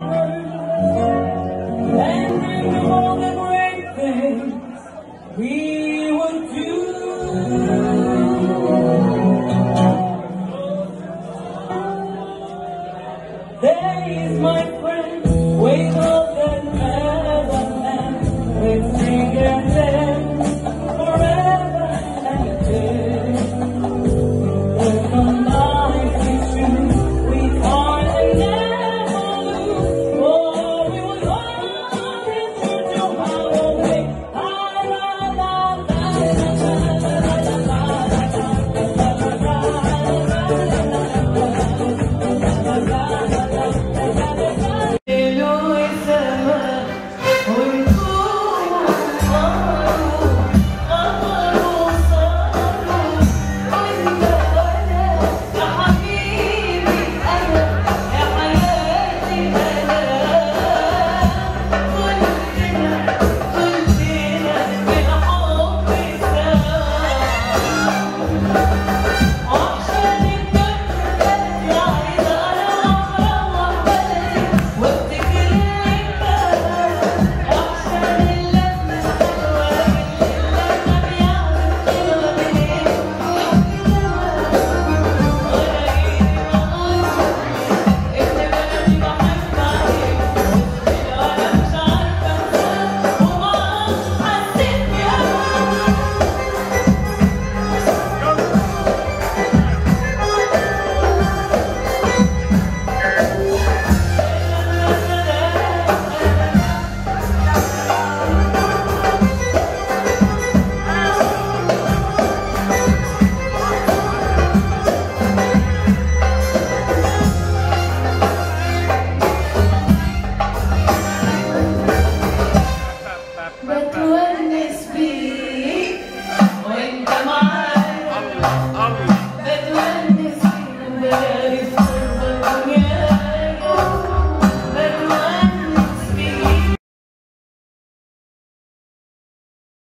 and bring all the great things we would do. 哎